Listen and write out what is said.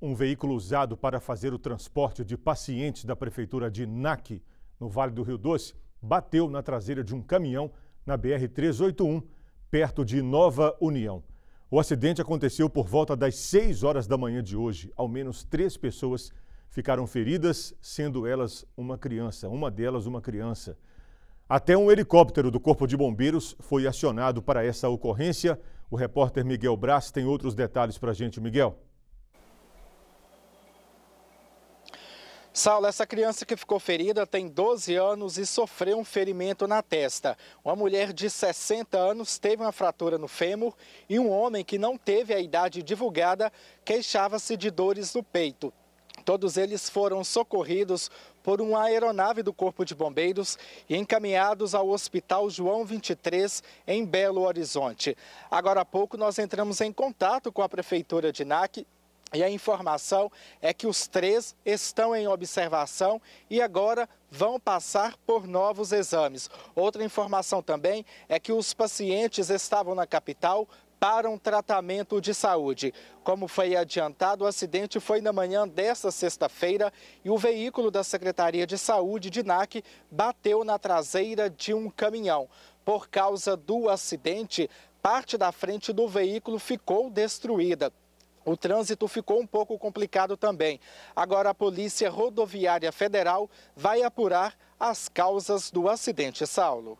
Um veículo usado para fazer o transporte de pacientes da prefeitura de NAC, no Vale do Rio Doce, bateu na traseira de um caminhão na BR-381, perto de Nova União. O acidente aconteceu por volta das 6 horas da manhã de hoje. Ao menos três pessoas ficaram feridas, sendo elas uma criança, uma delas uma criança. Até um helicóptero do Corpo de Bombeiros foi acionado para essa ocorrência. O repórter Miguel Braz tem outros detalhes para a gente. Miguel. Saulo, essa criança que ficou ferida tem 12 anos e sofreu um ferimento na testa. Uma mulher de 60 anos teve uma fratura no fêmur e um homem que não teve a idade divulgada queixava-se de dores no peito. Todos eles foram socorridos por uma aeronave do Corpo de Bombeiros e encaminhados ao Hospital João 23, em Belo Horizonte. Agora há pouco nós entramos em contato com a Prefeitura de NAC e a informação é que os três estão em observação e agora vão passar por novos exames. Outra informação também é que os pacientes estavam na capital para um tratamento de saúde. Como foi adiantado, o acidente foi na manhã desta sexta-feira e o veículo da Secretaria de Saúde de NAC bateu na traseira de um caminhão. Por causa do acidente, parte da frente do veículo ficou destruída. O trânsito ficou um pouco complicado também. Agora a Polícia Rodoviária Federal vai apurar as causas do acidente, Saulo.